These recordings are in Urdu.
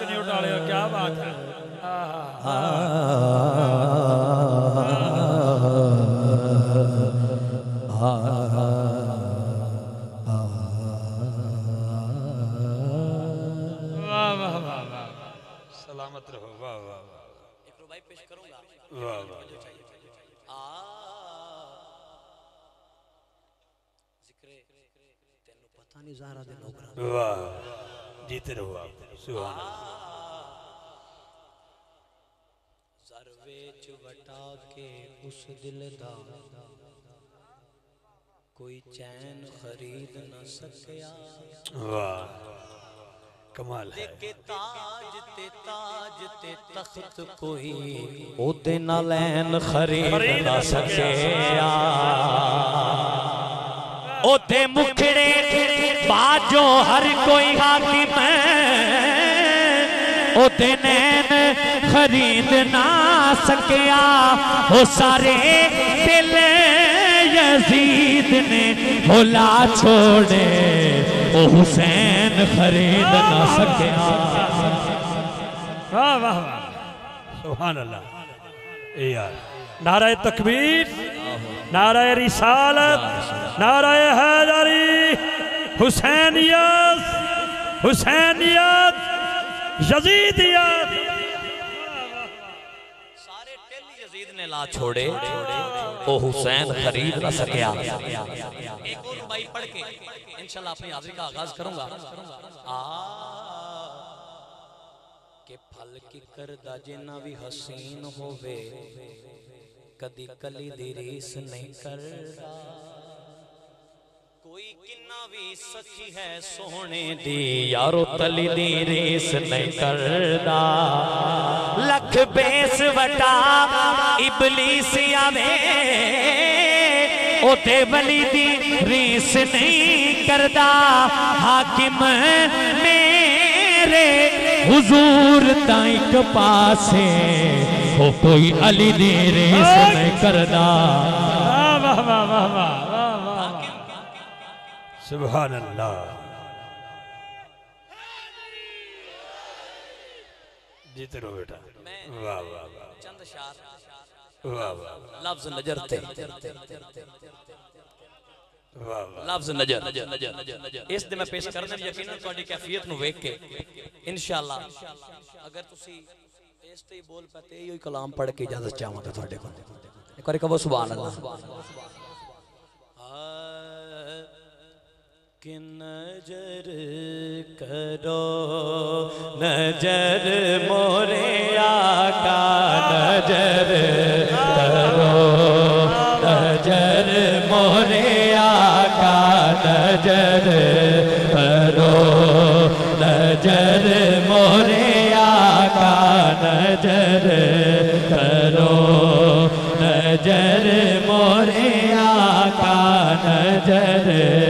چنی اٹھا لے کیا بات ہے سلامت رہو واہ واہ واہ ایک ربائی پیش کروں گا واہ واہ ذکر تینو پتہ نہیں زہرہ دے نوکرا واہ جیتے رہو آپ سبحان اللہ۔ زروے چوٹا کے اس دل دا۔ کوئی چین خرید نہ سکیا۔ واہ کمال ہے۔ کہ تاج تے تاج تے تخت کوئی او تے نہ لین خرید نہ سکیا۔ او تے مکھڑے باجو ہر کوئی حاکم ہے او تے خرید نہ سکیا او سارے دل یزید نے بھولا چھوڑے او حسین خرید نہ سکیا واہ واہ واہ سبحان اللہ اے یار نعرہ تکبیر نعرہ رسالت نعرہ حیدری حسینیت حسینیت یزیدیت سارے ٹیلی یزید نے لا چھوڑے او حسین خرید نہ سکیا۔ ایک اور ربائی پڑھ کے انشاءاللہ اپنی حاضری کا آغاز کروں گا۔ کہ پھل کی کردہ جنہ بھی حسین ہووے، کدی کلی دی ریس نہیں کردا۔ کوئی بھی سکھی ہے سونے دی یارو تلی دی ریس نہیں کردا لکھ بیس وٹا ابلیس او تے ولی دی ریس نہیں کردا حاکم میرے حضور تا ایک پاسے او کوئی علی دی ریس نہیں کردا واہ واہ واہ واہ سبحان اللہ۔ جیتے رہو بیٹا۔ واہ واہ واہ۔ چند شار واہ واہ واہ۔ لفظ نجر تے۔ واہ واہ۔ لفظ نجر اس دے میں پیش کرنے دی یقیناً تہاڈی کیفیت نو ویکھ کے انشاءاللہ اگر تسی اس تے ہی بول پاتے ہی کلام پڑھ کے اجازت چاہواں تے تہاڈے کول۔ ایک واری کہو سبحان اللہ۔ کہ نجر کرو نجر مورے آقا نجر کرو نجر مورے آقا نجر کرو نجر مورے آقا نجر کرو نجر مورے آقا نجر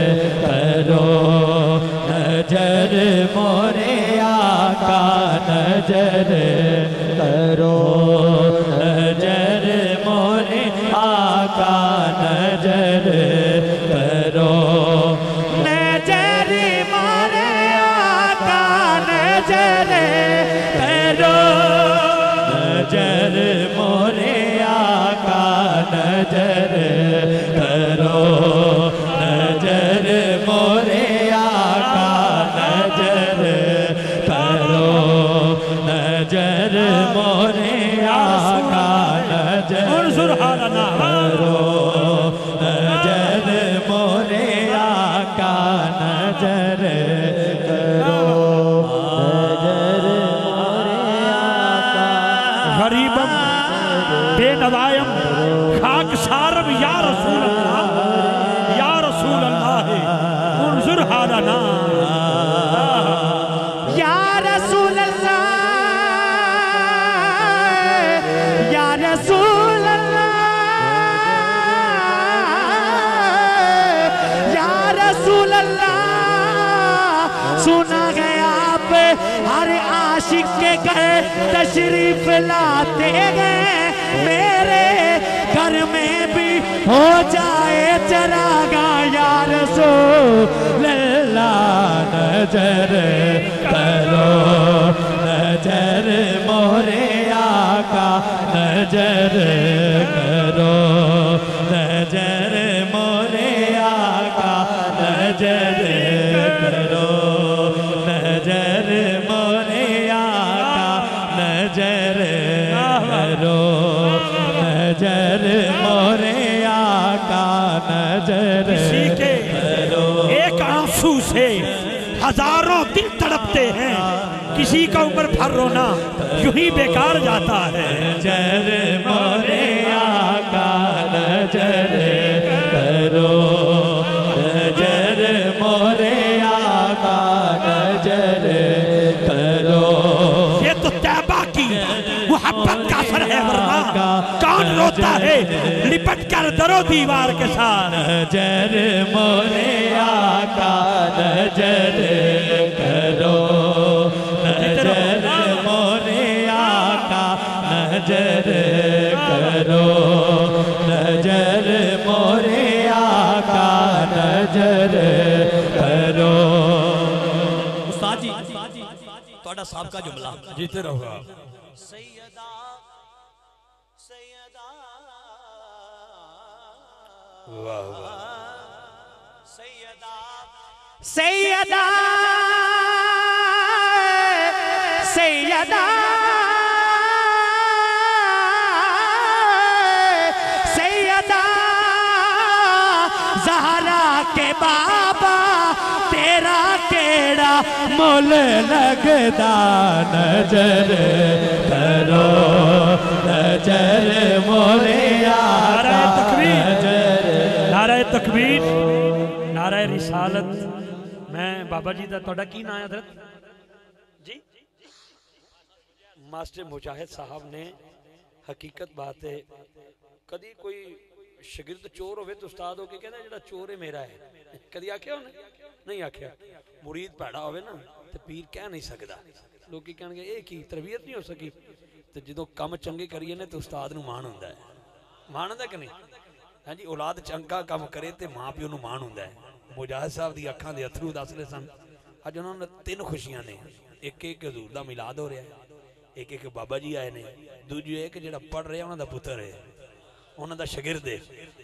حجر کرو نجر مورے آقا نجر غریبم بے ندائم خاک سارم یا رسول اللہ یا رسول اللہ انظر حالنا عاشق کے گھر تشریف لاتے گئے میرے گھر میں بھی ہو جائے چراغا یا رسول اللہ، نظر کرو، نظر مورے آقا، نظر کرو۔ نظر مورے آقا نظر۔ کے ایک آنسو سے ہزاروں دل تڑپتے ہیں۔ کسی کا عمر بھر رونا یوں ہی بیکار جاتا ہے۔ نظر مورے آقا نظر۔ کرو۔ محبت کافر ہے ورما کون روتا ہے؟ لپٹ کر درو دیوار کے ساتھ۔ نجر مولے آقا نجر کرو۔ نجر مولے آقا نجر کرو۔ نجر مولے آقا نجر کرو۔ استاد جی تھوڑا صاحب کا جملہ۔ جیتے رہو گا سیدہ سیدہ سیدہ سیدہ سیدہ سیدہ نظر کرو نظر مورے نعرہ تکبیر نعرہ تکبیر نعرہ رسالت۔ میں بابا جی دا توڑا کی نام ہے حضرت؟ جی؟ ماسٹر مجاہد صاحب نے حقیقت بات ہے کدی کوئی شگرد چور ہوئے تو استاد ہو کے کہنا جڑا چور ہے میرا ہے۔ کدی آکھیا ہونے نہیں آکھیا۔ مرید پیڑا ہوئے نا۔ تو پیر کہہ نہیں سکدا لوگ کی کہنے گے اے کی تربیت نہیں ہو سکی تو جدو کم چنگے کریے نے تو استاد نو مان ہوندا ہے مان ہوندا کہ نہیں ہاں جی اولاد چنگا کام کرے تے ماں پیو نو مان ہوندا ہے مجاہد صاحب دی اکھاں دے اتھرو دسلے سن اج انہوں نے تین خوشیاں نے ایک ایک حضور دا میلاد ہو رہا ہے ایک ایک بابا جی آئے نے دوجی ایک جڑا پڑھ رہا انہاں دا پتر ہے انہاں دا شاگرد ہے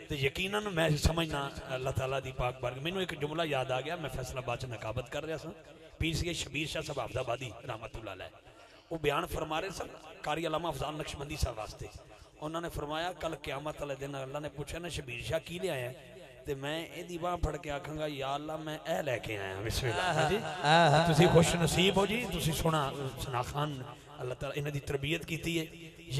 تے یقیناً میں سمجھنا اللہ تعالیٰ دی پاک بارگاہ مینوں ایک جملہ یاد آ گیا میں فیصلہ آباد چ پیر سی شبیر شاہ صاحب عبد آبادی رحمت اللہ علیہ۔ وہ بیان فرما رہے سن قاری علامہ افضال نقشبندی صاحب واسطے۔ انہوں نے فرمایا کل قیامت والے دن اللہ نے پوچھا نا شبیر شاہ کی لے آیا؟ تے میں اے دی باں پڑھ کے آکھاں گا یا اللہ میں اے لے کے آیا۔ ہوں بسم اللہ ہاں جی تسی خوش نصیب ہو جی تسی سونا سنا خان اللہ تعالیٰ انہاں دی تربیت کیتی ہے۔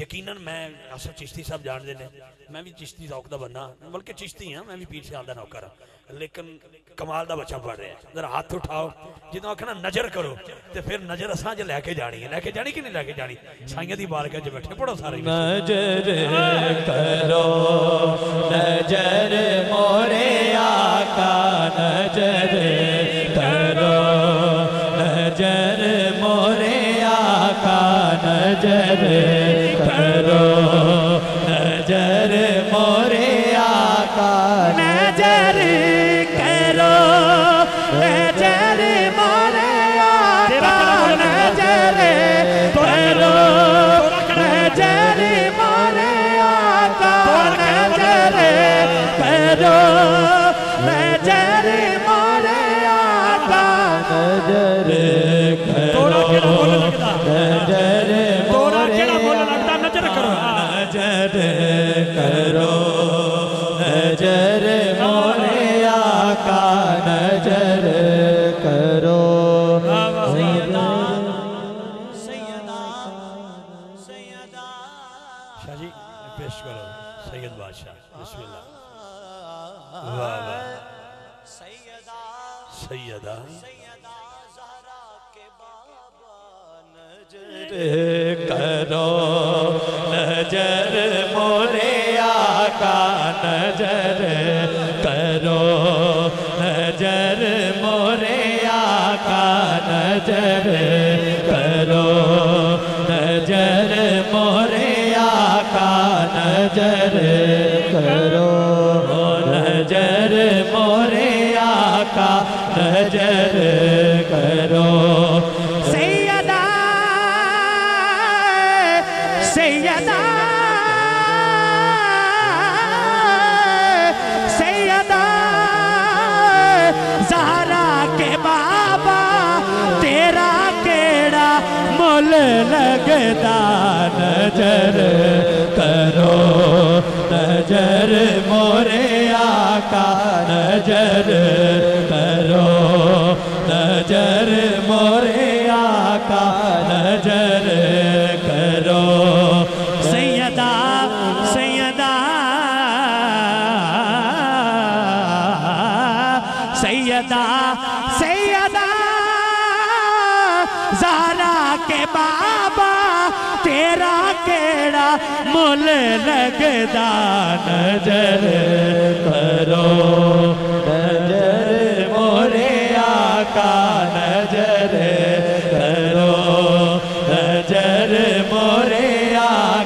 یقیناً میں اصل چشتی صاحب جان دے نے۔ میں بھی چشتی ذوق دا بندہ بلکہ چشتی ہاں میں بھی پیر سیال دا نوکر ہاں۔ لیکن کمال دا بچہ پڑھ رہا ہے۔ ذرا ہاتھ اٹھاؤ۔ جدوں آکھنا نظر کرو، تے پھر نظر اساں جے لے کے جانی ہے۔ لے کے جانی کہ نہیں لے کے جانی؟ سائیاں دی بارگاہ وچ بیٹھے، پڑھو سارے۔ نظر کرو، نظر مورے آقا، نظر کرو، نظر مورے آقا، نظر کرو۔ کرو۔ نجر مورے آقا کرو۔ سیدہ سیدہ سیدہ زہرا کے بابا تیرا کیڑا مل نجر نجر کرو، نجر مورے آقا، نجر کرو۔ سیدہ سیدہ سیدہ سیدہ، زہرا کے بابا، تیرا کیڑا مل لگدا، نجر کرو۔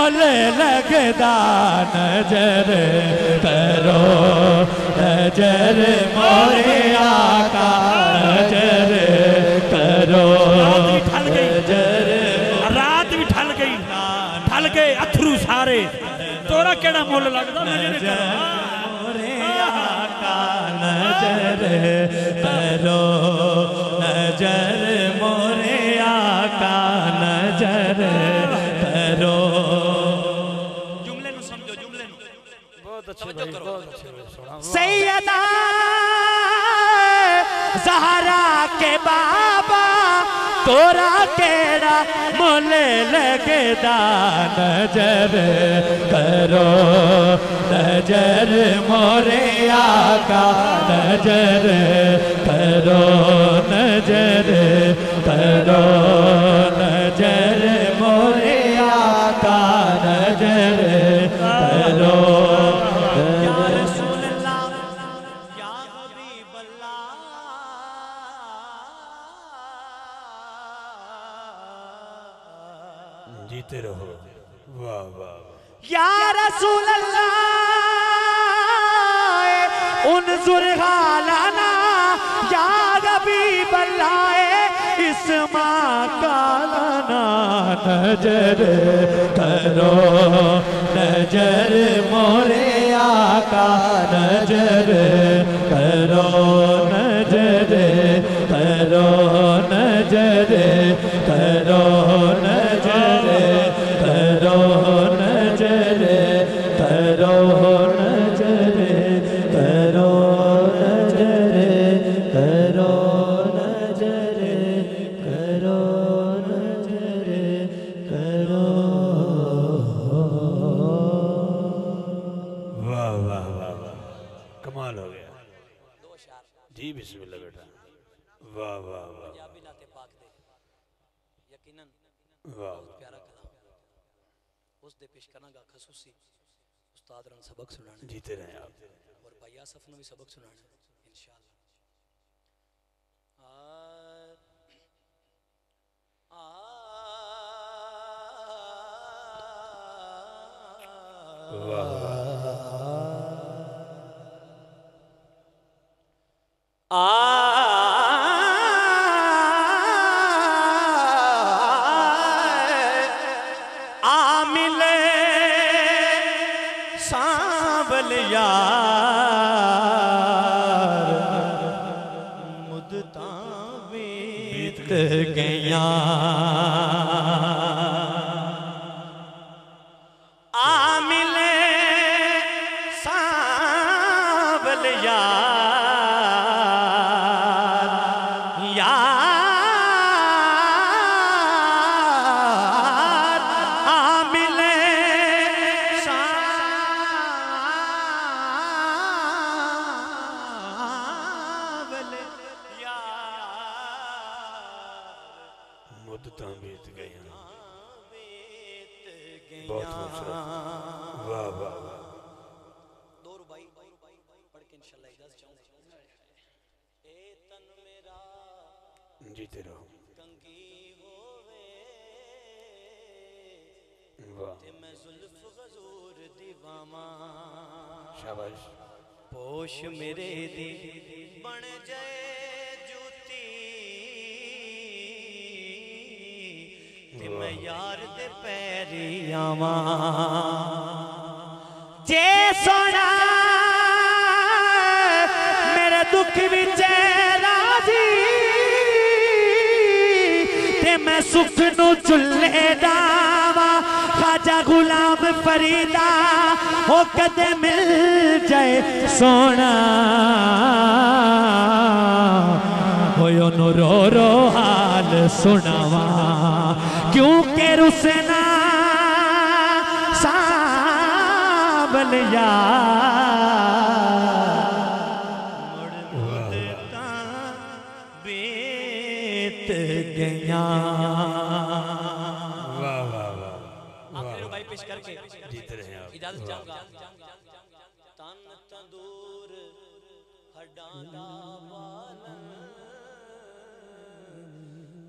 ਕੋਲੇ ਲਗਦਾ ਨਜ਼ਰ ਕਰੋ ਨਜ਼ਰ ਮੋਰੇ ਆਕਾ ਨਜ਼ਰ ਕਰੋ ٹھل گئی۔ رات بھی ٹھل گئی۔ ٹھل گئے اتھرو سارے۔ تورا کیڑا مول لگدا نظر مورے آقا نظر کرو نظر مورے آقا نظر تو بول لگان جرے پیرو ن جر موریا گان جرے پہرو نجرے پیرو ن جرے موریا گان جرے پیرو رسول اللہ انظر حالنا یا حبیب اللہ اسما کالنا نجر کرو، نجر مورے آقا، نجر کرو، نجر بیت گیاں واہ واہ واہ آخری ربائی پیش کر کے جیتے رہے آپ۔ اجازت چاہوں گا تن تندور ہڈاں دا بالن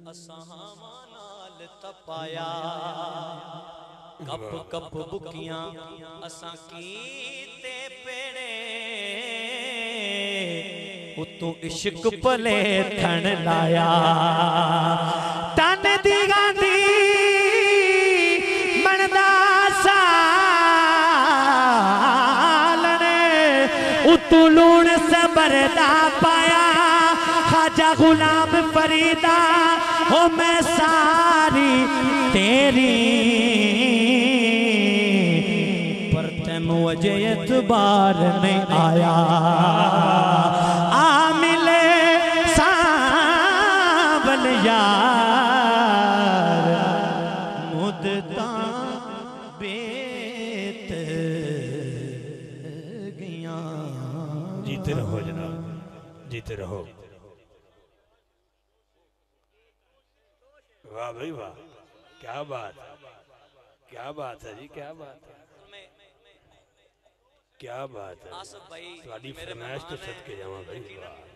اساں ہاواں نال تپایا۔ Cup cup بکیاں۔ اساں کیتے پیڑے۔ اتوں عشق پلے تھن لایا تن دی گاندی مندا سالنے اتوں لون صبر دا پایا خواجہ غلام فریدا ہو میں ساری تیری پر تیم وجہ اعتبار نہیں آیا یار مدتاں بیت گیاں جیتے رہو جناب جیتے رہو۔ واہ بھائی واہ کیا بات ہے کیا بات ہے جی کیا بات ہے۔ کیا بات ہے۔ آصف بھائی تھوڑی فرمائش تو مہمان صد کے جاواں بھائی واہ۔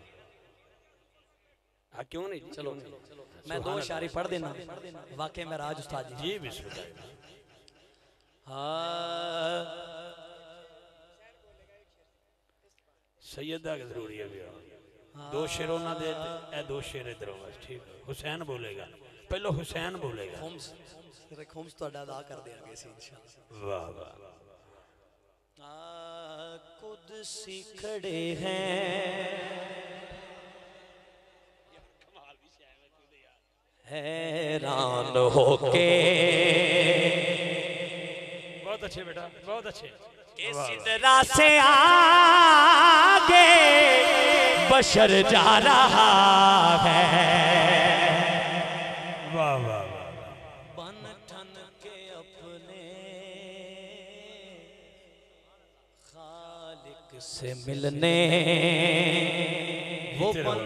ہاں کیوں نہیں؟ چلو؟ میں دو شاری پڑھ دینا۔ واقع میں راج استاد جی بسم اللہ۔ ہاں۔ سیدہ کا ضروری ہے بھی۔ دو شیروں نہ دے اے دو شیر ادھر بس ٹھیک۔ حسین بولے گا۔ پہلو حسین بولے گا۔ خمس خمس تو ادا کر دیا گے سی انشاءاللہ۔ واہ واہ قدسی کھڑے ہیں۔ حیران ہو کے بہت اچھے بیٹا بہت اچھے۔ سدرا سے آگے بشر جا رہا ہے۔ واہ واہ واہ واہ۔ بن ٹھن کے اپنے خالق سے ملنے۔ وہ بن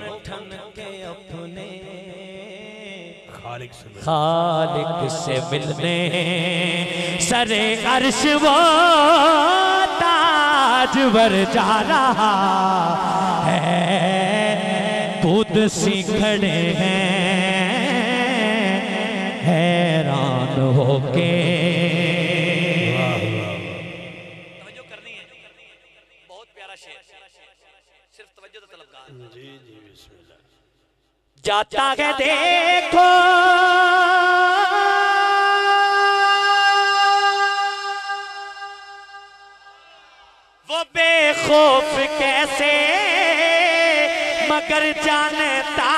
خالق سے مل خالق سے ملنے۔ سر عرش وہ تاجور جا رہا ہے۔ خود سی کھڑے ہیں۔ حیران ہو کے۔ توجہ کرنی ہے۔ بہت پیارا شعر۔ صرف توجہ تو طلبگار جی جی بسم اللہ۔ جاتا ہے دیکھو۔ وہ بے خوف کیسے مگر جانتا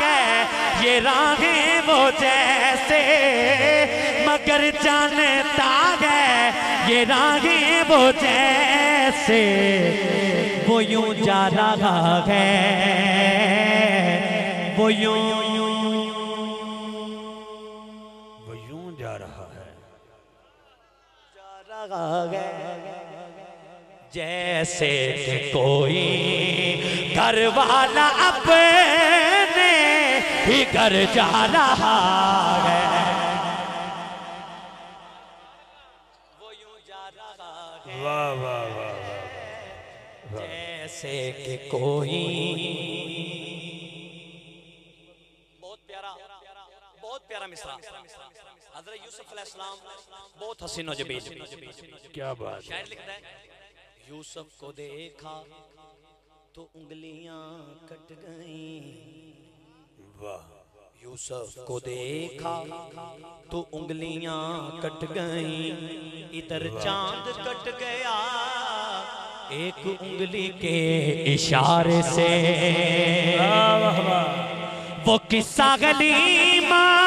ہے یہ راہیں وہ جیسے۔ مگر جانتا ہے یہ راہیں وہ جیسے۔ وہ یوں جا رہا ہے۔ وہ یوں جا رہا ہے۔ جا رہا ہے جیسے کہ کوئی گھر والا اپنے ہی گھر جا رہا ہے۔ وہ یوں جا رہا ہے واہ واہ واہ۔ جیسے کہ کوئی مصرع. حضرت یوسف علیہ السلام بہت حسین و جمیل کیا بات شاعر لکھتا ہے یوسف کو دیکھا تو انگلیاں کٹ گئیں۔ واہ۔ یوسف کو دیکھا تو انگلیاں کٹ گئیں۔ ادھر چاند کٹ گیا ایک انگلی کے اشارے سے۔ وہ قصہ غلیمہ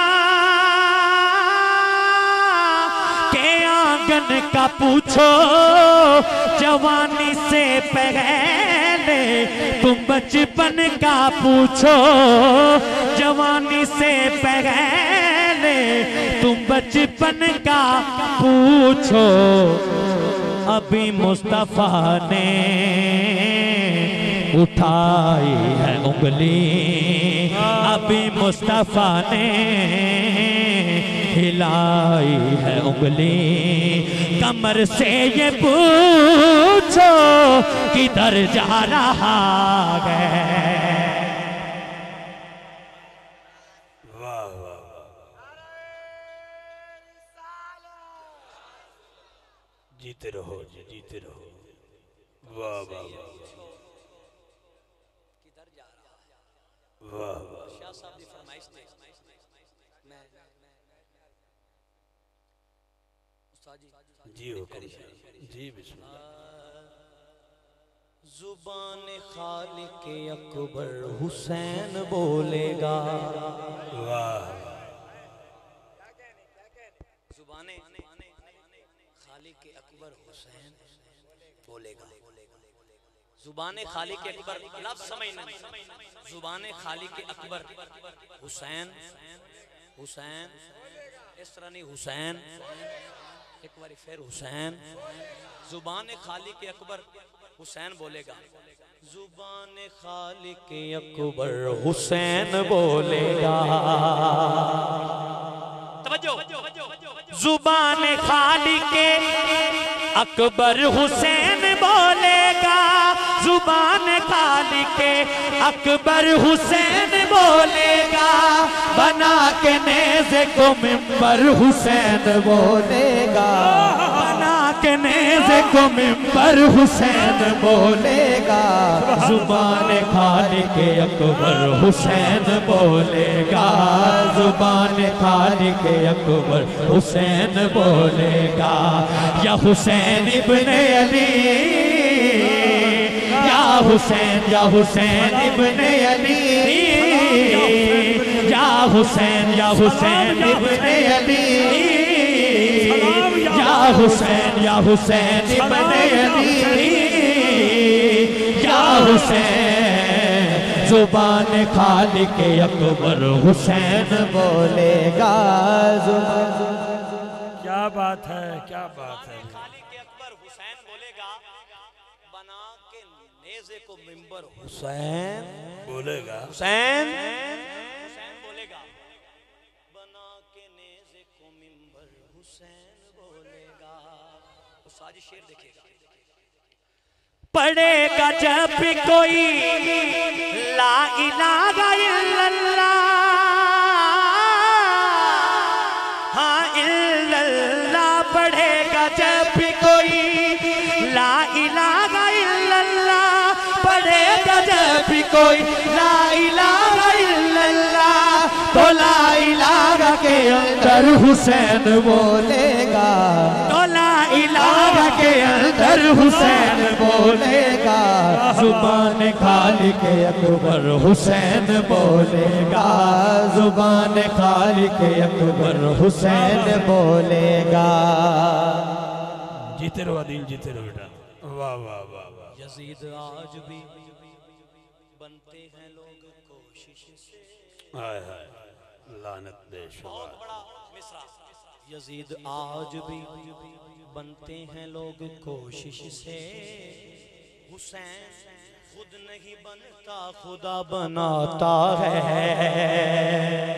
آنگن کا پوچھو، جوانی سے پہلے تم بچپن کا پوچھو۔ جوانی سے پہلے تم بچپن کا پوچھو۔ ابھی مصطفیٰ نے اٹھائی ہے انگلی۔ ابھی مصطفیٰ نے ہلائی ہے انگلی۔ کمر سے یہ پوچھو کدھر جا رہا ہے۔ جیتے رہو جی جیتے رہو۔ واہ واہ واہ کدھر واہ واہ شاہ صاحب دی فرمائش تھے میں استاد جی حکم جی بسم اللہ۔ زبان خالق اکبر حسین بولے گا۔ واہ۔ زبان خالق اکبر حسین بولے گا۔ زبان خالق اکبر لفظ سمجھنا زبان خالق اکبر حسین حسین اس طرح نہیں حسین۔ ایک باری پھر حسین زبان خالق اکبر حسین بولے گا۔ زبان خالق اکبر حسین بولے گا۔ توجہ۔ زبان خالی کے اکبر حسین بولے گا۔ زبان خالی کے اکبر حسین بولے گا؟ بنا کے نیزے کو ممبر حسین بولے گا۔ بنا کے نیزے کو ممبر حسین بولے گا۔ زبان خالی کے اکبر حسین بولے گا۔ زبان خالی کے اکبر حسین بولے گا۔ یا حسین ابن علی۔ یا حسین یا حسین ابن علی۔ یا حسین یا حسین ابن علی یا حسین۔ یا حسین ابن علی یا حسین۔ زبان خالق اکبر حسین بولے گا۔ زبان کیا بات ہے کیا بات ہے خالق اکبر حسین بولے گا بنا کے نیزے کو ممبر حسین بولے گا۔ حسین حسین بولے گا۔ بنا کے نیزے کو ممبر حسین بولے گا۔ جی شیر دیکھے گا۔ پڑے گا جب کوئی لا الہ اندر حسین بولے گا۔ تو لا الہ کے اندر حسین بولے گا۔ زبان خالق اکبر حسین بولے گا۔ زبان خالق اکبر حسین بولے گا۔ جیتے رہو عدیل جیتے رہو بیٹا۔ واہ واہ واہ واہ۔ یزید آج بھی بنتے ہیں لوگ کوشش سے۔ ہائے ہائے لعنت بے شمار۔ بڑا یزید آج بھی بنتے ہیں لوگ کوشش سے۔ حسین خود نہیں بنتا خدا بناتا ہے۔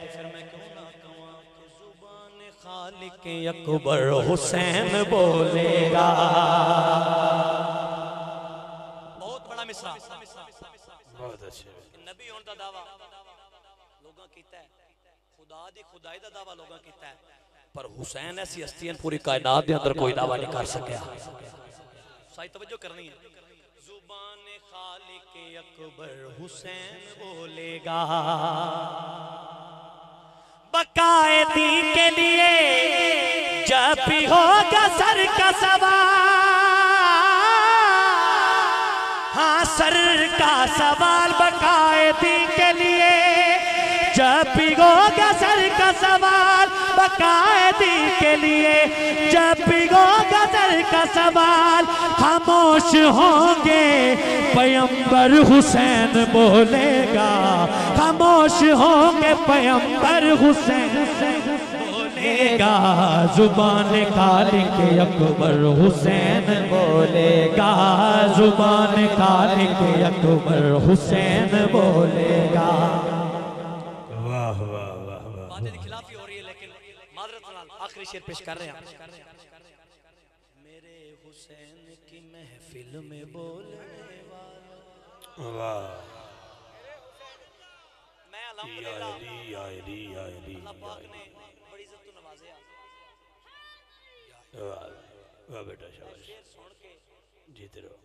تو پھر میں کیوں نہ کہوں کہ زبان خالق اکبر حسین بولے گا۔ بہت بڑا مصرع۔ بہت اچھے نبی ہونے دا دعویٰ لوگاں کیتا ہے۔ خدا دی خدائی دا دعویٰ لوگاں کیتا ہے۔ پر حسین ایسی ہستی ہیں پوری کائنات دے اندر کوئی دعویٰ نہیں کر سکیا۔ سائی توجہ کرنی ہے۔ زبان خالق اکبر حسین بولے گا۔ بقائے دین کے لیے جب بھی ہوگا سر کا سوال۔ ہاں سر کا سوال بقائے دین کے لیے۔ جب بھی ہوگا سر کا سوال بقائے کے لیے، جب بھی ہوگا سر کا سوال خاموش ہوں گے پیمبر حسین بولے گا۔ خاموش ہوں گے پیمبر حسین بولے گا۔ زبان خالق اکبر حسین بولے گا۔ زبان خالق اکبر حسین بولے گا۔ آخری شعر پیش کر رہے ہیں میرے حسین کی محفل میں بولنے والا واہ میں الحمدللہ اللہ پاک نے بڑی عزت تو نوازیا واہ واہ بیٹا شاباش جیتے رہو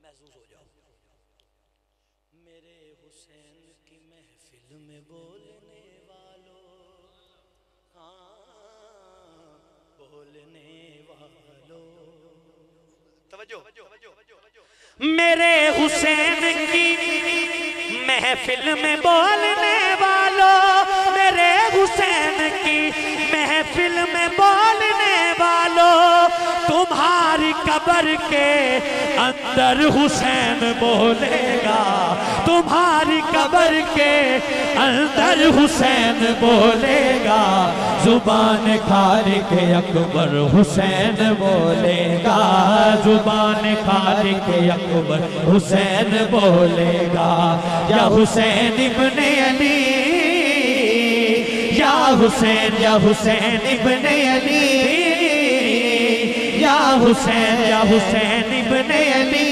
محظوظ ہو جاؤ۔ میرے حسین کی محفل میں بولنے والوں۔ ہاں۔ بولنے والوں۔ توجہ۔ میرے حسین کی محفل میں بولنے والوں۔ میرے حسین کی محفل میں بولنے تمہاری قبر کے اندر حسین بولے گا۔ تمہاری قبر کے اندر حسین بولے گا۔ زبان خالق اکبر حسین بولے گا۔ زبان خالق اکبر حسین بولے گا۔ یا حسین ابن علی۔ یا حسین یا حسین ابن علی۔ یا حسین یا حسین ابن علی،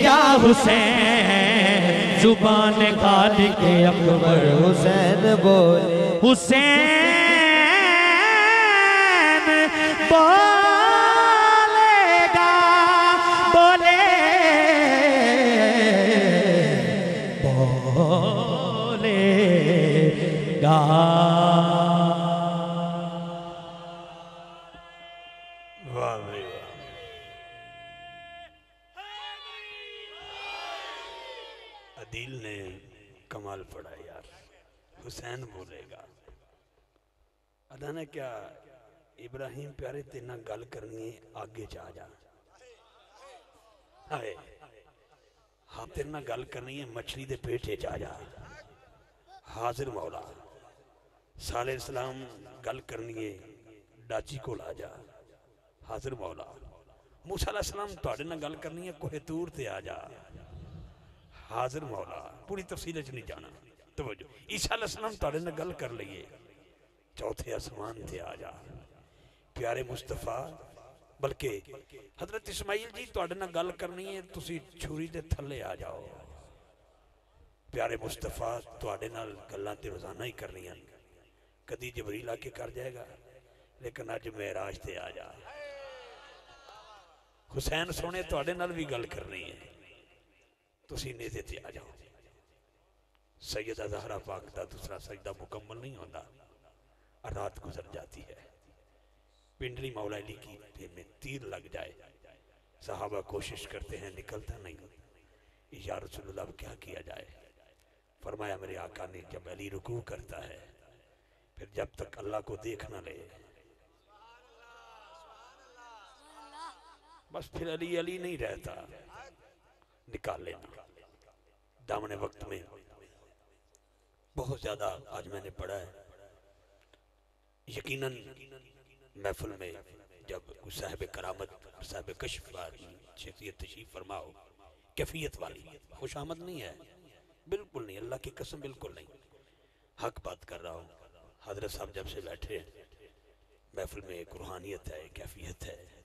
یا حسین، زبان خالق اکبر حسین بولے۔ حسین بولے گا، بولے۔ بولے گا۔ واہ بھائی واہ عدیل نے کمال پڑھا یار حسین بولے گا ادا نے کیا ابراہیم پیارے تینا گل کرنی آگے جا جا. آئے. ہاں تینا گل کرنی ہے، مچھلی دے پیٹے جا جا. حاضر مولا، صالح اسلام گل کرنی ہے، ڈاچی کو لا جا. حاضر مولا، موسیٰ علیہ السلام تواڈے نہ گل کرنی ہے، کوہ تور تے آ جا۔ حاضر مولا، پوری تفصیل چ نہیں جانا۔ توجہ، عیسیٰ علیہ السلام تواڈے نہ گل کر لئیے چوتھے آسمان تے آ جا۔ پیارے مصطفیٰ، بلکہ حضرت اسماعیل جی تواڈے نہ گل کرنی ہے، تسی چھری دے تھلے آ جاؤ۔ پیارے مصطفیٰ، تواڈے نال گلاں تے روزانہ ہی کرنی ہیں۔ کدی جبریل آ کے کر جائے گا، لیکن اج معراج تے آ جا۔ حسین سونے تھوڑے نال بھی گل کرنی ہے۔ تسی نیزے دیتے آ جاؤ۔ سیدہ زہرہ پاک دا دوسرا سجدہ مکمل نہیں ہوتا رات گزر جاتی ہے۔ پنڈلی مولا علی کی پہ میں تیر لگ جائے۔ صحابہ کوشش کرتے ہیں، نکلتا نہیں۔ یا رسول اللہ کیا کیا جائے؟ فرمایا، میرے آقا نے جب علی رکوع کرتا ہے، پھر جب تک اللہ کو دیکھنا لے بس پھر علی علی نہیں رہتا۔ نکال لینا دامن وقت میں بہت زیادہ آج میں نے پڑھا ہے۔ یقیناً محفل میں جب صاحب کرامت، صاحب کشف شخصیت تشریف فرماؤ، کیفیت والی، خوش آمد نہیں ہے۔ بالکل نہیں، اللہ کی قسم بالکل نہیں۔ حق بات کر رہا ہوں۔ حضرت صاحب جب سے بیٹھے، محفل میں ایک روحانیت ہے کیفیت ہے۔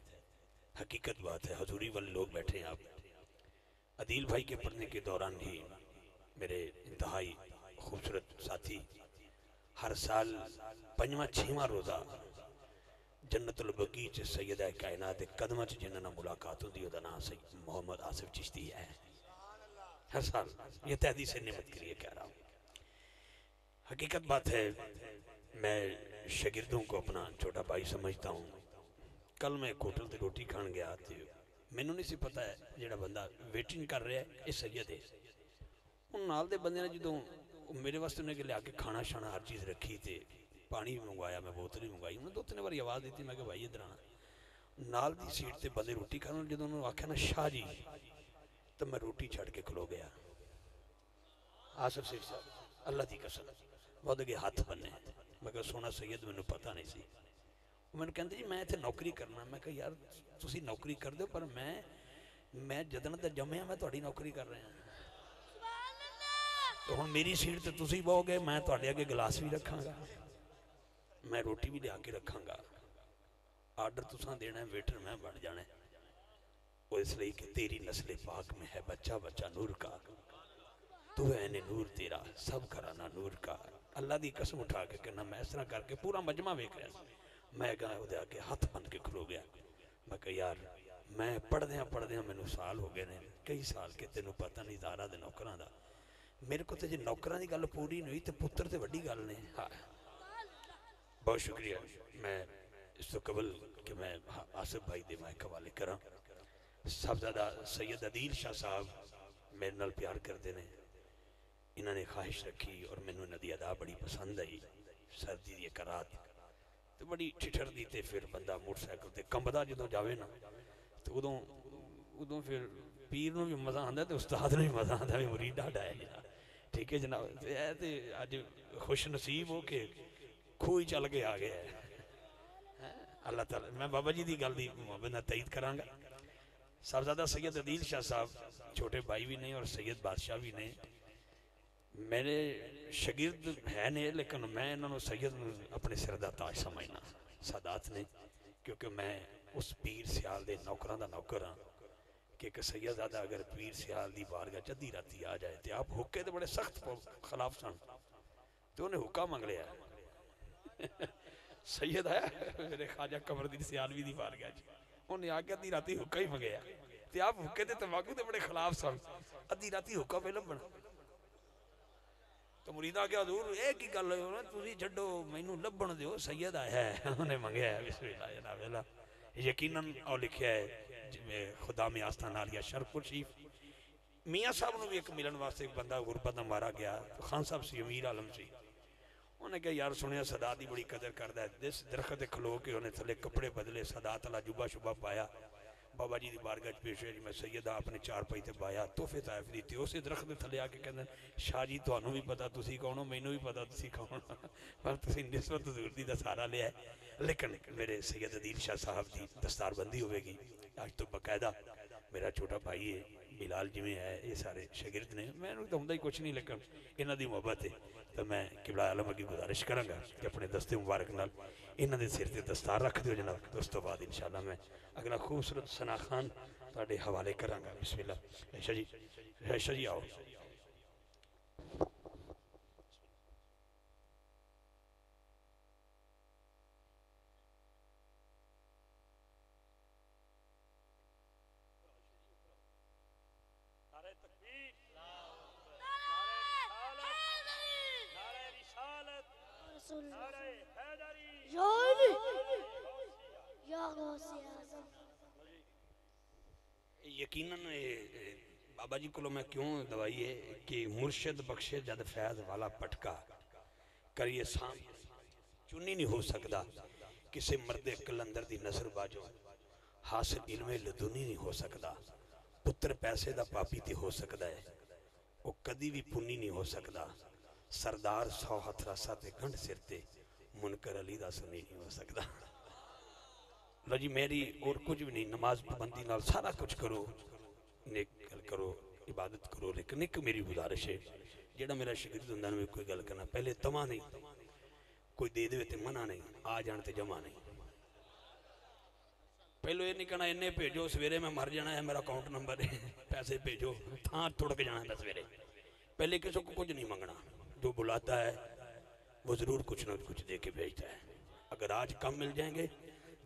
حقیقت بات ہے، حضوری والے لوگ بیٹھے ہیں آپ۔ عدیل بھائی کے پڑھنے کے دوران ہی میرے انتہائی خوبصورت ساتھی ہر سال پنجواں چھواں روزہ جنت البقی چ سیدہ کائنات قدمہ چ جنہاں ملاقات ملاقات ہوندی اودہ نام سید محمد آصف چشتی ہے ہر سال یہ تحدی سے نعمت کے لیے کہہ رہا ہوں۔ حقیقت بات ہے، میں شاگردوں کو اپنا چھوٹا بھائی سمجھتا ہوں۔ ਕੱਲ ਮੈਂ ਇੱਕ ਹੋਟਲ ਤੇ ਰੋਟੀ ਖਾਣ ਗਿਆ ਤੇ ਮੈਨੂੰ ਨਹੀਂ ਸੀ ਪਤਾ ਹੈ ਜਿਹੜਾ ਬੰਦਾ ਵੇਟਿੰਗ ਕਰ ਰਿਹਾ ਹੈ, ਇਹ ਸੈਯਦ ਹੈ ਉਹ ਨਾਲ ਦੇ ਬੰਦੇ ਨੇ ਜਦੋਂ ਉਹ ਮੇਰੇ ਵਾਸਤੇ ਉਹਨੇ ਕਿ ਲਿਆ ਕੇ ਖਾਣਾ ਛਾਣਾ ਹਰ ਚੀਜ਼ ਰੱਖੀ ਤੇ ਪਾਣੀ ਵੀ ਮੰਗਵਾਇਆ ਮੈਂ ਬੋਤਲ ਵੀ ਮੰਗਵਾਈ ਉਹਨੇ ਦੋ ਤਿੰਨ ਵਾਰੀ ਆਵਾਜ਼ ਦਿੱਤੀ ਮੈਂ ਕਿਹਾ ਭਾਈ ਇਧਰ ਆਣਾ ਨਾਲ ਦੀ ਸੀਟ ਤੇ ਬੰਦੇ ਰੋਟੀ ਖਾਣ ਜਦੋਂ ਉਹਨੂੰ ਆਖਿਆ ਨਾ ਸ਼ਾਹ ਜੀ ਤਾਂ ਮੈਂ ਰੋਟੀ ਛੱਡ ਕੇ ਖਲੋ ਗਿਆ ਆਸਫ ਸਿੰਘ ਸਾਹਿਬ ਅੱਲਾਹ ਦੀ ਕਸਮ ਉਹਦੇ ਅੱਗੇ ਹੱਥ ਬੰਨੇ ਮੈਂ ਕਿਹਾ ਸੋਨਾ ਸੈਯਦ ਮੈਨੂੰ ਪਤਾ ਨਹੀਂ ਸੀ ਮੈਨੂੰ ਕਹਿੰਦੇ ਜੀ ਮੈਂ ਇੱਥੇ ਨੌਕਰੀ ਕਰਨਾ। ਮੈਂ ਕਿਹਾ ਯਾਰ ਤੁਸੀਂ ਨੌਕਰੀ ਕਰਦੇ ਹੋ ਪਰ ਮੈਂ ਮੈਂ ਜਦੋਂ ਤੇ ਜੰਮਿਆ ਮੈਂ ਤੁਹਾਡੀ ਨੌਕਰੀ ਕਰ ਰਿਹਾ ਸੁਭਾਨ ਹੁਣ ਮੇਰੀ ਸੀਟ ਤੇ ਤੁਸੀਂ ਬਹੋਗੇ ਮੈਂ ਤੁਹਾਡੇ ਅੱਗੇ ਗਲਾਸ ਵੀ ਰੱਖਾਂਗਾ। ਮੈਂ ਰੋਟੀ ਵੀ ਲਿਆ ਕੇ ਰੱਖਾਂਗਾ। ਆਰਡਰ ਤੁਸੀਂ ਦੇਣਾ ਵੇਟਰ ਮੈਂ ਬਣ ਜਾਣਾ ਉਹ ਇਸ ਲਈ ਕਿ ਤੇਰੀ ਨਸਲੇ ਪਾਕ ਮੇ ਹੈ ਬੱਚਾ ਬੱਚਾ ਨੂਰ ਕਾ। ਤੂੰ ਹੈ ਨੇ ਨੂਰ ਤੇਰਾ ਸਭ ਕਰਾਨਾ ਨੂਰ ਕਾ। ਅੱਲਾ ਦੀ ਕਸਮ ਉਠਾ ਕੇ ਕਹਿੰਦਾ ਮੈਂ ਇਸ ਤਰ੍ਹਾਂ ਕਰਕੇ ਪੂਰਾ ਮਜਮਾ ਵੇਖ ਰਿਹਾ میں گیا وہ دیا کہ ہاتھ بن کے کھلو گیا۔ میں کہا، یار، میں پڑھ دیا پڑھ دیا میں نو سال ہو گئے نے، کئی سال کے تینوں پتہ نہیں دارہ دے نوکران دا۔ میرے کو تجھے نوکران دی گال پوری نہیں ہوئی تے پتر تے وڈی گال نے۔ بہت شکریہ۔ میں اس تو قبل کہ میں آصف بھائی دے میں قوالے کراں، سب زیادہ سید عدیل شاہ صاحب میرے نل پیار کر دے ہیں انہوں نے خواہش رکھی اور میں مینوں ندی ادا بڑی پسند آئی۔ سردی دی کرات ਤੇ ਬੜੀ ਠਿਠਰ ਦੀ ਤੇ ਫਿਰ ਬੰਦਾ ਮੋਟਰਸਾਈਕਲ ਤੇ ਕੰਬਦਾ ਜਦੋਂ ਜਾਵੇ ਨਾ ਤੇ ਉਦੋਂ ਉਦੋਂ ਫਿਰ ਪੀਰ ਨੂੰ ਵੀ ਮਜ਼ਾ ਆਉਂਦਾ ਤੇ ਉਸਤਾਦ ਨੂੰ ਵੀ ਮਜ਼ਾ ਆਉਂਦਾ ਵੀ ਮੁਰੀਦ ਸਾਡਾ ਹੈ ਯਾਰ ਠੀਕ ਹੈ ਜਨਾਬ ਇਹ ਤੇ ਅੱਜ ਖੁਸ਼ ਨਸੀਬ ਹੋ ਕੇ ਖੂਹ ਚੱਲ ਕੇ ਆ اللہ تعالیٰ، میں بابا جی دی گل دی محبت تائید کروں گا۔ صاحبزادہ سید عدیل شاہ صاحب، چھوٹے بھائی بھی نہیں اور سید بادشاہ بھی نہیں میں نے شگرد ہے نہیں لیکن میں انہوں سید اپنے سردہ تاج سمجھنا۔ سادات نے، کیونکہ میں اس پیر سیال دے نوکران دا نوکران ہاں۔ کہ ایک سید زادہ اگر پیر سیال دی بارگا جدی راتی آ جائے تھے آپ حکے دے بڑے سخت خلاف سن، تو انہیں حکا مانگ لیا۔ سید آیا میرے خاجہ کمر دی سیال بھی دی بارگا جی انہیں آگیا دی راتی حکا ہی مانگیا تے آپ حکے دے تماکو دے بڑے خلاف سن۔ ادھی راتی حکا پہ لبنا تو مرید ایک ہی لبن دیو، سید آیا ہے منگیا ہے بسم اللہ جناب اللہ یقیناً لکھیا ہے جی، خدا میں آستان آلیا شرف الشیف میاں صاحب نے بھی ایک ملن واسطے ایک بندہ غربت مارا گیا خان صاحب سی، امیر عالم سی۔ انہیں کہا، یار، سنیا صدا دی بڑی قدر کردہ ہے درخت کھلو کے انہیں تھلے کپڑے بدلے صدا تلا جبہ شبہ پایا۔ بابا جی مارگاج پیش ہو جی میں سا اپنے چار پائی سے بایا تو اسے درخت کے تھلے آ کے کہنا شاہ جی تعویوں بھی پتا کو میری بھی پتا نسبت کا سہارا لیا لیکن میرے سید عدیل شاہ صاحب کی دستار بندی ہوج تو بقاعدہ میرا چھوٹا بھائی ہے۔ بلال جی میں ہے، یہ سارے شگرد نے، میں تو ہمدہ ہی کچھ نہیں، لیکن انہ دی محبت ہے۔ تو میں قبلہ عالم اگے گزارش کروں گا کہ اپنے دستے مبارک نال انہ دی سیرتے دستار رکھ دیو جناب۔ اس بعد انشاءاللہ میں اگلا خوبصورت ثنا خان تے حوالے کروں گا بسم اللہ۔ شاہ جی شاہ جی آؤ۔ یقیناً بابا جی کو میں کیوں دوائی ہے کہ مرشد بخشے جد فیض والا پٹکا کریے سام چنی نہیں ہو سکتا کسی مرد کلندر دی نظر باجو حاصل علم لدنی نہیں ہو سکتا پتر پیسے دا پاپی تے ہو سکتا ہے وہ کدی بھی پنی نہیں ہو سکتا سردار سو ہتھ راسا تے گھنٹ منکر علی دا سنی نہیں ہو سکتا لو جی میری اور کچھ بھی نہیں نماز پابندی نال سارا کچھ کرو نیک گل کرو عبادت کرو لیکن نیک میری گزارش ہے جیڑا میرا شگرد ہوندا میں کوئی گل کرنا پہلے تما نہیں کوئی دے دے تے منع نہیں آ جان تے جمع نہیں پہلو یہ نہیں کہنا انہیں بھیجو سویرے میں مر جانا ہے میرا اکاؤنٹ نمبر ہے پیسے بھیجو تھاں تھوڑ کے جانا ہے سویرے پہلے کسی کو کچھ نہیں منگنا جو بلاتا ہے وہ ضرور کچھ نہ کچھ دے کے بھیجتا ہے اگر آج کم مل جائیں گے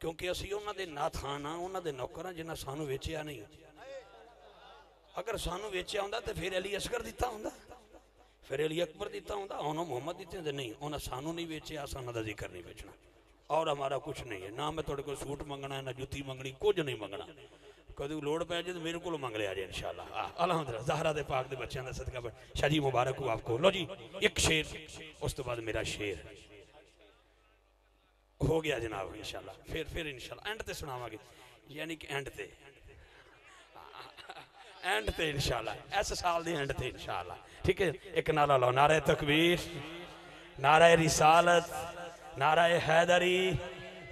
ਕਿਉਂਕਿ ਅਸੀਂ ਉਹਨਾਂ ਦੇ ਨਾ ਨਾਥਾਨਾ ਉਹਨਾਂ ਦੇ ਨੌਕਰਾਂ ਜਿਨ੍ਹਾਂ ਸਾਨੂੰ ਵੇਚਿਆ ਨਹੀਂ। ਅਗਰ ਸਾਨੂੰ ਵੇਚਿਆ ਹੁੰਦਾ ਤੇ ਫਿਰ ਅਲੀ ਅਸਗਰ ਦਿੱਤਾ ਹੁੰਦਾ। ਫਿਰ ਅਲੀ ਅਕਬਰ ਦਿੱਤਾ ਹੁੰਦਾ ਉਹਨਾਂ ਮੁਹੰਮਦ ਦਿੱਤੇ ਹੁੰਦੇ। ਨਹੀਂ, ਉਹਨਾਂ ਸਾਨੂੰ ਨਹੀਂ ਵੇਚਿਆ ਸਾਨੂੰ ਦਾ ਜ਼ਿਕਰ ਨਹੀਂ ਵੇਚਣਾ। ਔਰ ਹਮਾਰਾ ਕੁਝ ਨਹੀਂ ਹੈ। ਨਾ ਮੈਂ ਤੁਹਾਡੇ ਕੋਲ ਸੂਟ ਮੰਗਣਾ, ਨਾ ਜੁੱਤੀ ਮੰਗਣੀ, ਕੁਝ ਨਹੀਂ ਮੰਗਣਾ। ਕਦੇ ਲੋੜ ਪੈ ਜੇ ਤਾਂ ਮੇਰੇ ਕੋਲ ਮੰਗ ਲਿਆ ਜੇ ਇਨਸ਼ਾਅੱਲਾ ਆ ਅਲਹਮਦੁਲਿਲਾ ਜ਼ਹਰਾ ਦੇ ਪਾਕ ਦੇ ਬੱਚਿਆਂ ਦਾ ਸਦਕਾ ਬਣ ਸ਼ਾਦੀ ਮੁਬਾਰਕ ਹੋ ਆਪਕੋ ਲੋ ਜੀ ਇੱਕ ਸ਼ੇਰ ਉਸ ਤੋਂ ਬਾਅਦ ਮੇਰਾ ਸ਼ੇਰ ਹੋ ਗਿਆ ਜਨਾਬ ਇਨਸ਼ਾਅੱਲਾ ਫਿਰ ਫਿਰ ਇਨਸ਼ਾਅੱਲਾ ਐਂਡ ਤੇ ਸੁਣਾਵਾਂਗੇ ਯਾਨੀ ਕਿ ਐਂਡ ਤੇ ਐਂਡ ਤੇ ਇਨਸ਼ਾਅੱਲਾ ਇਸ ਸਾਲ ਦੇ ਐਂਡ ਤੇ ਇਨਸ਼ਾਅੱਲਾ ਠੀਕ ਹੈ ਇੱਕ ਨਾਰਾ ਲਾਓ ਨਾਰੇ ਤਕਬੀਰ ਨਾਰੇ ਰਿਸਾਲਤ ਨਾਰੇ ਹੈਦਰੀ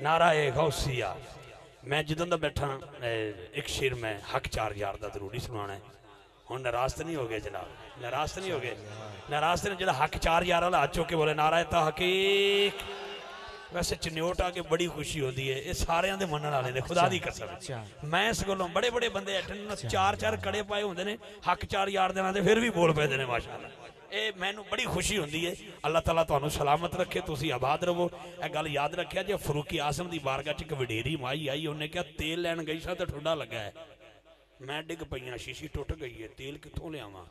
ਨਾਰੇ ਗੌਸੀਆ ਮੈਂ میں جدن دا بیٹھا ایک شیر میں حق چار یار دا ضروری سنانا ہے۔ ہوں ناراض نہیں ہو گئے جناب؟ ناراض نہیں ہو گئے؟ ناراض تو حق چار یار والا آ چوکے بولے نعرہ تا حقیق ویسے چنیوٹ آ کے بڑی خوشی ہوتی ہے یہ سارے دے منن والے نے خدا دی قسم۔ اچھا۔ میں اس گلوں بڑے بڑے بندے اٹینڈنس چار چار کڑے پائے ہوں نے حق چار یار دے تے پھر بھی بول پے نے ماشاءاللہ۔ اے مینوں بڑی خوشی ہوندی ہے۔ اللہ تعالیٰ تانوں سلامت رکھے، تسی آباد رہو۔ اے گل یاد رکھیا، جے فروقی عاصم دی بارگاہ چ وڈیری مائی آئی انہیں کہا تیل لین گئی سا تے لگا ہے۔ میں ڈگ پیاں شیشی ٹوٹ گئی ہے، تیل کتھوں لیاواں؟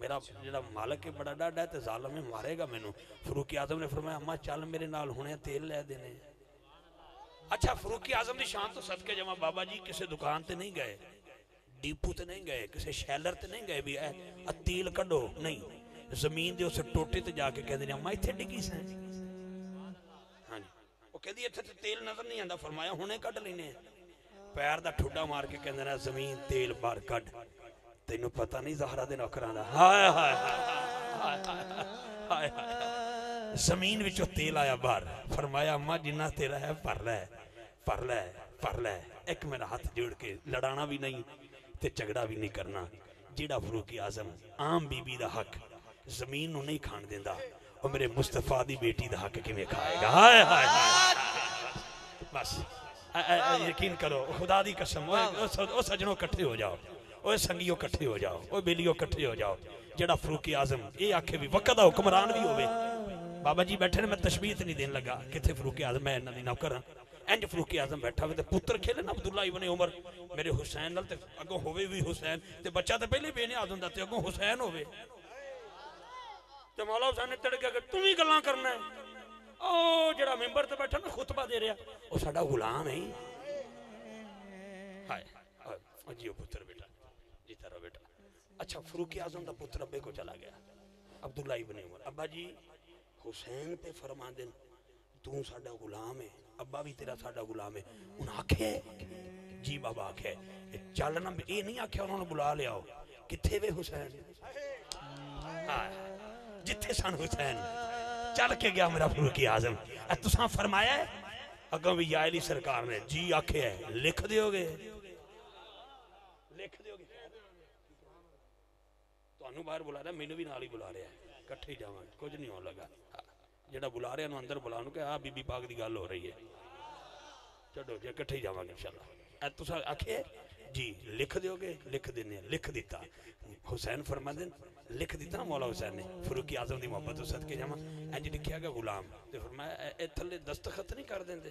میرا مالک ہے، بڑا ڈاڈا ہے تے ظالم ہے، مارے گا مینوں۔ فروقی آزم نے فرمایا، اماں چل میرے نال، ہونے تیل لے دینے۔ اچھا فروقی آزم دی شان تو صدقے جمع، بابا جی کسے دکان تے نہیں گئے، ڈیپو تے نہیں گئے، کسے شیلر تے نہیں گئے بھی اے تیل کڈو، نہیں۔ ਜ਼ਮੀਨ ਦੇ ਉਸ ਟੋਟੇ ਤੇ ਜਾ ਕੇ ਕਹਿੰਦੇ ਨੇ ਅੰਮਾ ਇੱਥੇ ਡਿੱਗੀ ਸੈਂ ਹਾਂਜੀ ਉਹ ਕਹਿੰਦੀ ਇੱਥੇ ਤੇ ਤੇਲ ਨਜ਼ਰ ਨਹੀਂ ਆਉਂਦਾ ਫਰਮਾਇਆ ਹੁਣੇ ਕੱਢ ਲੈਨੇ ਆ ਪੈਰ ਦਾ ਠੁੱਡਾ ਮਾਰ ਕੇ ਕਹਿੰਦੇ ਨੇ ਜ਼ਮੀਨ ਤੇਲ ਬਾਹਰ ਕੱਢ ਤੈਨੂੰ ਪਤਾ ਨਹੀਂ ਜ਼ਹਰਾ ਦੇ ਨੌਕਰਾਂ ਦਾ ਹਾਏ ਹਾਏ ਹਾਏ ਹਾਏ ਹਾਏ ਜ਼ਮੀਨ ਵਿੱਚੋਂ ਤੇਲ ਆਇਆ ਬਾਹਰ ਫਰਮਾਇਆ ਅੰਮਾ ਜਿੰਨਾ ਤੇਰਾ ਹੈ ਭਰ ਲੈ ਭਰ ਲੈ ਭਰ ਲੈ ਇੱਕ ਮੇਰਾ ਹੱਥ ਜੋੜ ਕੇ ਲੜਾਣਾ ਵੀ ਨਹੀਂ ਤੇ ਝਗੜਾ ਵੀ ਨਹੀਂ ਕਰਨਾ ਜਿਹੜਾ ਫਰੂਕੀ ਆਜ਼ਮ ਆਮ ਬੀਬੀ ਦਾ ਹੱਕ ਜ਼ਮੀਨ ਨੂੰ ਨਹੀਂ ਖਾਣ ਦਿੰਦਾ ਉਹ ਮੇਰੇ ਮੁਸਤਫਾ ਦੀ ਬੇਟੀ ਦਾ ਹੱਕ ਕਿਵੇਂ ਖਾਏਗਾ ਹਾਏ ਹਾਏ ਹਾਏ ਬਸ ਐ- ਐ- ਐ ਯਕੀਨ ਕਰੋ ਖੁਦਾ ਦੀ ਕਸਮ ਓਏ ਉਹ ਸ- ਉਹ ਸਜਣੋ ਇਕੱਠੇ ਹੋ ਜਾਓ ਓਏ ਸੰਗੀਓ ਇਕੱਠੇ ਹੋ ਜਾਓ ਓਏ ਬੇਲੀਓ ਇਕੱਠੇ ਹੋ ਜਾਓ ਜਿਹੜਾ ਫਰੂਕੀ ਆਜ਼ਮ ਇਹ ਆਖੇ ਵੀ ਵਕਤ ਦਾ ਹੁਕਮਰਾਨ ਵੀ ਹੋਵੇ ਬਾਬਾ ਜੀ ਬੈਠੇ ਨੇ ਮੈਂ ਤਸ਼ਬੀਹ ਤੇ ਨਹੀਂ ਦੇਣ ਲੱਗਾ ਕਿੱਥੇ ਫਰੂਕੀ ਆਜ਼ਮ ਮੈਂ ਇਹਨਾਂ ਦੀ ਨੌਕਰ ਹਾਂ ਇੰਜ ਫਰੂਕੀ ਆਜ਼ਮ ਬੈਠਾ ਹੋਵੇ ਤੇ ਪੁੱਤਰ ਖੇਲੇ ਨਾ ਅਬਦੁੱਲਾ ਇਬਨ ਉਮਰ ਮੇਰੇ ਹੁਸੈਨ ਨਾਲ ਤੇ ਅੱਗੋਂ ਹੋਵੇ ਵੀ ਹੁਸੈਨ ਤੇ ਬੱਚਾ ਤਾਂ ਪਹਿਲੇ ਬੇਨਿਆਦ ਹੁੰਦਾ تو مولا حسین نے ਤੜਕਿਆ ਕਿ ਤੂੰ ਵੀ ਗੱਲਾਂ ਕਰਨਾ ਹੈ। ਉਹ ਜਿਹੜਾ ਮੈਂਬਰ ਤੇ ਬੈਠਾ ਨਾ، ਖੁਤਬਾ ਦੇ ਰਿਹਾ، ਉਹ ਸਾਡਾ ਗੁਲਾਮ ਹੈ ਹਾਏ ਹਾਏ ਜੀਓ پتر بیٹا جیتا رہا بیٹا اچھا فروق آزم دا پتر ابے کو چلا گیا عبداللہ ابن عمر ابا جی حسین پہ فرما دن تو ساڑا غلام ہے ابا بھی تیرا ساڑا غلام ہے انہاں آکھے جی بابا آکھے چالنا نہ اے نہیں آکھیا انہوں نے بلا لیا ہو کتھے وے حسین ہائے جتھے سن حسین۔ چل کے گیا میرا فروقی اعظم۔ تساں فرمایا ہے؟ اگوں بھی یا علی سرکار نے۔ جی آکھے ہے۔ لکھ دیو گے۔ لکھ دیو گے۔ تانوں باہر بلا رہا مینوں بھی نال بلا رہا ہے۔ کٹھے جاواں۔ کچھ نہیں ہون لگا۔ جڑا بلا رہا نو اندر بلاوں کہ آ، بی بی پاک دی گل ہو رہی ہے۔ چلو جی کٹھے جاواں گے انشاءاللہ۔ اے تساں آکھے جی لکھ دیو گے، لکھ دینے لکھ دیتا۔ حسین فرما دین لکھ دیتا مولا حسین نے فروقی آزم دی محبت و صدقے جمع۔ اینجی لکھیا گیا غلام۔ تو فرمایا، اے تھلے دستخط نہیں کر دیں دے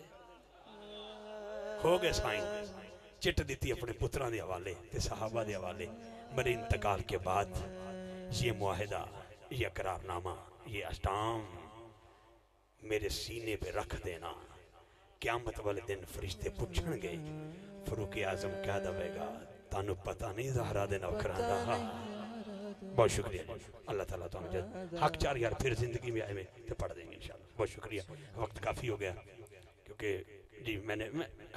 ہو گئے سائن چٹ دیتی اپنے پتران دی حوالے تے صحابہ دی حوالے۔ مرے انتقال کے بعد یہ معاہدہ، یہ اقرار نامہ یہ اسٹام میرے سینے پہ رکھ دینا۔ قیامت والے دن فرشتے پچھن گئے فروقی آزم کیا دوے گا؟ تانو پتہ نہیں زہرا دے نوکران دا۔ بہت شکریہ۔ اللہ تعالیٰ تو جد حق چار یار پھر زندگی میں آئے میں تو پڑھ دیں گے انشاءاللہ۔ بہت شکریہ۔ وقت کافی ہو گیا۔ کیونکہ جی میں نے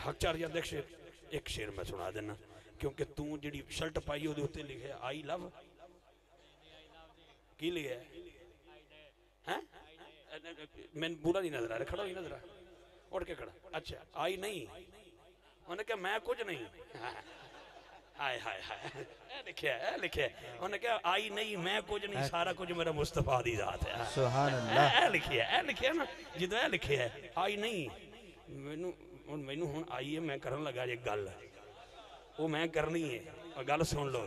حق چار یار دیکھ شیر ایک شیر میں سنا دینا۔ کیونکہ تو جڑی شرٹ پائی ہو دے ہوتے لکھے آئی لو کی لکھے ہے؟ ہاں؟ میں بولا نہیں نظر آ رہا، کھڑا ہی نظر آ رہا۔ اٹھ کے کھڑا۔ اچھا آئی نہیں۔ انہوں نے کہا میں کچھ نہیں۔ ہائے ہائے ہائے اے ہے اے لکھیا ہے انہوں نے کہا آئی نہیں میں کچھ نہیں سارا کچھ میرا مصطفیٰ دی ذات ہے سبحان اللہ اے لکھیا ہے اے لکھیا ہے نا جدو اے لکھیا ہے آئی نہیں مینو ہن مینو ہن آئی ہے میں کرن لگا یہ گل وہ میں کرنی ہے گل سن لو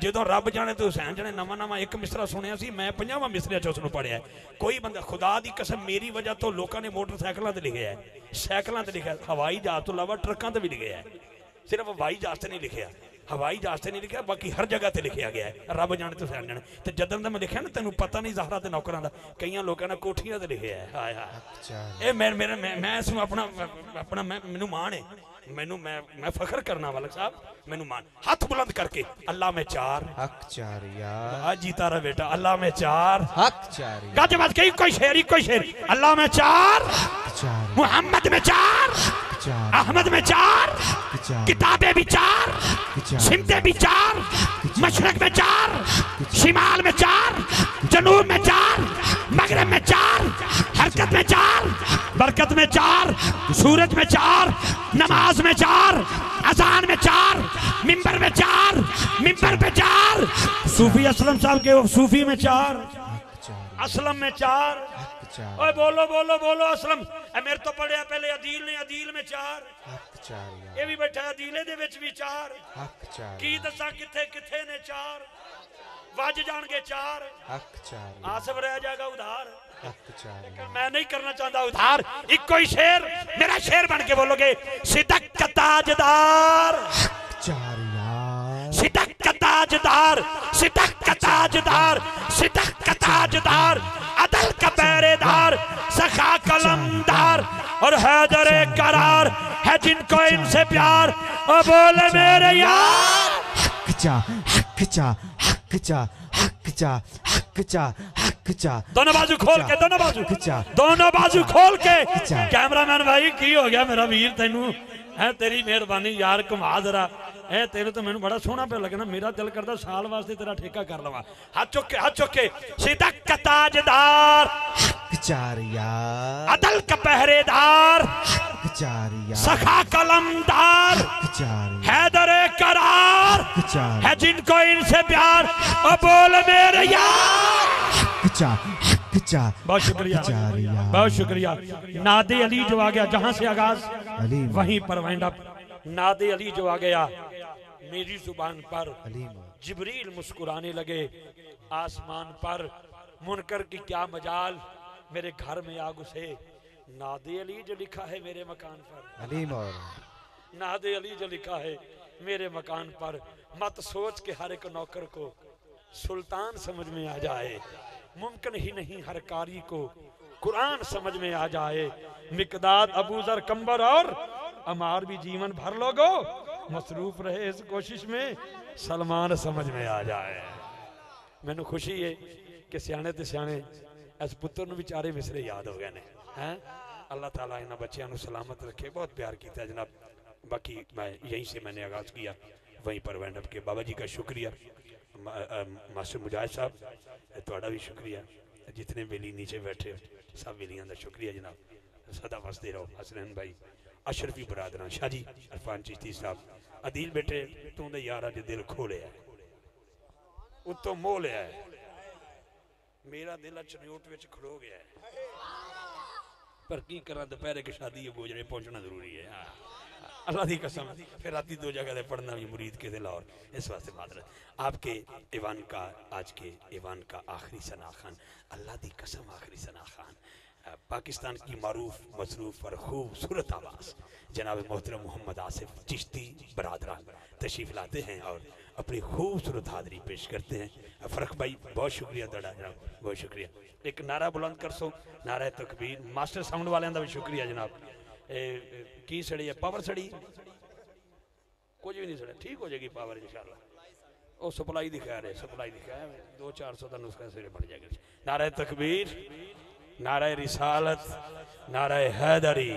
ਜਦੋਂ ਰੱਬ ਜਾਣੇ ਤੇ ਹੁਸੈਨ ਜਾਣੇ ਨਵਾਂ ਨਵਾਂ ਇੱਕ ਮਿਸਰਾ ਸੁਣਿਆ ਸੀ ਮੈਂ 50ਵਾਂ ਮਿਸਰੇ ਚ ਉਸ ਨੂੰ ਪੜਿਆ। ਕੋਈ ਬੰਦਾ ਖੁਦਾ ਦੀ ਕਸਮ ਮੇਰੀ ਵਜ੍ਹਾ ਤੋਂ ਲੋਕਾਂ ਨੇ ਮੋਟਰਸਾਈਕਲਾਂ ਤੇ ਲਿਖਿਆ ਸਾਈਕਲਾਂ ਤੇ ਲਿਖਿਆ ਹਵਾਈ ਜਹਾਜ਼ ਤੋਂ ਇਲਾਵਾ ਟਰੱਕਾਂ ਤੇ ਵੀ ਲਿਖਿਆ ਸਿਰਫ ਹਵਾਈ ਜਹਾਜ਼ ਤੇ ਨਹੀਂ ਲਿਖਿਆ ਹਵਾਈ ਜਹਾਜ਼ ਤੇ ਨਹੀਂ ਲਿਖਿਆ ਬਾਕੀ ਹਰ ਜਗ੍ਹਾ ਤੇ ਲਿਖਿਆ ਗਿਆ ਰੱਬ ਜਾਣੇ ਤੇ ਹੁਸੈਨ ਜਾਣੇ। ਤੇ ਜਦੋਂ ਦਾ ਮੈਂ ਲਿਖਿਆ ਨਾ ਤੈਨੂੰ ਪਤਾ ਨਹੀਂ ਜ਼ਹਰਾ ਤੇ ਨੌਕਰਾਂ ਦਾ ਕਈਆਂ ਲੋਕਾਂ ਨੇ ਕੋਠੀਆਂ ਤੇ ਲਿਖਿਆ ਹੈ ਹਾਏ ਹਾਏ। ਇਹ ਮੈਂ ਮੇਰੇ ਮੈਂ ਇਸ ਨੂੰ ਆਪਣਾ ਆਪਣਾ ਮੈਨੂੰ ਮਾਣ ਹੈ। میں فخر کرنا ملک صاحب مینوں مان ہاتھ بلند کر کے اللہ میں چار حق چار یار آج جیتا رہا بیٹا اللہ میں چار حق چار یار گاتے بات کہیں کوئی شہری کوئی شہری اللہ میں چار حق چار محمد میں چار حق چار احمد میں چار حق چار کتابیں بھی چار حق چار سمتیں بھی چار حق چار مشرق میں چار حق چار شمال میں چار جنوب میں چار مغرب میں چار حرکت میں چار برکت میں چار سورج میں چار نماز میں چار، اذان میں چار ممبر میں چار ممبر پہ چار۔ صوفی اسلم صاحب کے صوفی میں چار، اسلم میں چار۔ حق اوے بولو بولو بولو اسلم۔ اے میرے تو پڑھیا پہلے عدیل نے، عدیل میں چار۔ حق چاریا یہ بھی بیٹھا عدیلے دے وچ بھی چار۔ حق چار کی دساں کتھے کتھے نے چار؟ وج جان گے چار۔ حق چار آصف رہ جائے گا ادھار۔ حق میں نہیں کرنا چاہتا ادھار ایک کوئی شیر میرا شیر بن کے بولو گے صدق کا تاجدار۔ صدق کا تاجدار صدق کا تاجدار صدق کا تاجدار عدل کا پہرے دار سخا قلمدار اور حیدر قرار ہے جن کو ان سے پیار۔ اور بولے میرے یار۔ حق چا حق چا حق چا حق چا حق چا حق دونوں بازو کھول کے دونوں بازو کھچا۔ دونوں بازو کھول کے۔ کھچا۔ کیمرامین بھائی کی ہو گیا میرا ویر تینوں ہے تیری مہربانی یار کما ذرا۔ اے تیرے تو مینوں بڑا سونا پہ لگنا میرا دل کردا سال واسطے تیرا ٹھیکہ کر لواں ہاتھ چک کے ہاتھ چک کے صدق کا تاجدار حق چاریا عدل کا پہرے دار حق چاریا سخا قلمدار حق چاریا حیدر قرار حق چار ہے جن کو ان سے پیار اور بول میرے یار حق چا حق چا بہت شکریہ حق چاریا بہت شکریہ ناد علی میری زبان پر جبریل مسکرانے لگے۔ آسمان پر منکر کی کیا مجال؟ میرے گھر میں آ گھسے ناد علی جو لکھا ہے میرے مکان پر۔ علیم اور ناد علی جو لکھا ہے میرے مکان پر۔ مت سوچ کے ہر ایک نوکر کو سلطان سمجھ میں آ جائے۔ ممکن ہی نہیں ہر کاری کو قرآن سمجھ میں آ جائے۔ مقداد ابو ذر کمبر اور امار بھی جیون بھر لوگو۔ مصروف رہے اس کوشش میں، سلمان سمجھ میں آ جائے۔ مینو خوشی ہے کہ سیانے تے سیانے اس پتر نو بیچارے مصرے یاد ہو گئے نے۔ ہیں اللہ تعالیٰ انہاں بچیاں نو سلامت رکھے۔ بہت پیار کیتا ہے جناب۔ باقی میں یہیں سے میں نے آغاز کیا۔ وہیں پر وینڈ اپ کے بابا جی کا شکریہ۔ ما- ماسٹر مجاہد صاحب تھوڑا بھی شکریہ۔ جتنے بیلی نیچے بیٹھے، سب بیلیاں دا شکریہ جناب۔ صدا وسدے رہو، حسنین بھائی، اشرفی برادران، شاہ جی عرفان چشتی صاحب۔ عدیل بیٹے تو دے یارا جو دل کھولے ہے۔ اتو موہ لیا ہے میرا دل چنیوٹ وچ کھڑو گیا ہے۔ پر کی کرنا دوپہرے کی شادی ہے گوجرے پہنچنا ضروری ہے؟ ہاں۔ اللہ دی قسم، پھر راتی دو جگہ دے پڑھنا بھی مرید کے دل اور اس واسطے معذرت۔ آپ کے ایوان کا، آج کے ایوان کا آخری ثنا خان۔ اللہ دی قسم، آخری ثنا خان۔ پاکستان کی معروف، مصروف اور خوبصورت آواز۔ جناب محترم محمد آصف چشتی برادران، تشریف لاتے ہیں اور اپنی خوبصورت حاضری پیش کرتے ہیں۔ فرق بھائی، بہت شکریہ دڑا جناب، بہت شکریہ۔ ایک نعرہ بلند کر سو، نعرہ تکبیر، ماسٹر ساؤنڈ والے کا بھی شکریہ جناب۔ کی سڑی ہے؟ پاور سڑی؟ کچھ بھی نہیں سڑا ٹھیک ہو جائے گی پاور انشاءاللہ۔ وہ سپلائی دکھا رہے سپلائی دکھا ہے۔ دو چار سو کا نسخہ سرے بڑھ جائے گا۔ نعرہ تکبیر۔ نعرہ رسالت نعرہ حیدری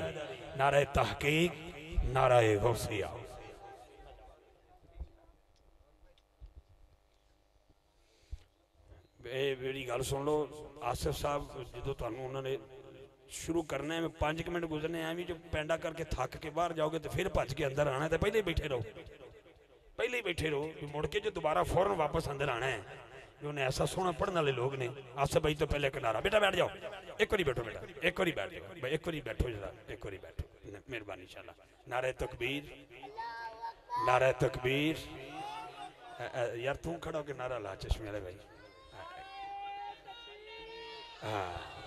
نعرہ تحقیق نعرہ غوثیہ اے میری گل سن لو آصف صاحب جدو تانوں انہوں نے شروع کرنا ہے میں پانچ ایک منٹ گزرنے ہیں بھی جو پینڈا کر کے تھک کے باہر جاؤ گے تو پھر بھج کے اندر آنا ہے تو پہلے ہی بیٹھے رہو پہلے ہی بیٹھے رہو کہ مڑ کے جو جو انہیں ایسا سونا پڑھنے والے لوگ نے۔ آصف بھائی تو پہلے کنارا بیٹا بیٹھ جاؤ۔ ایک باری بیٹھو بیٹا۔ ایک باری بیٹھ جاؤ۔ بھائی ایک باری بیٹھو ذرا۔ ایک باری بیٹھو۔ مہربانی انشاءاللہ نعرہ تکبیر۔ نعرہ تکبیر۔ یار تم کھڑا ہو کے نعرہ لا چشمے والے بھائی۔ ہاں۔